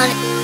on.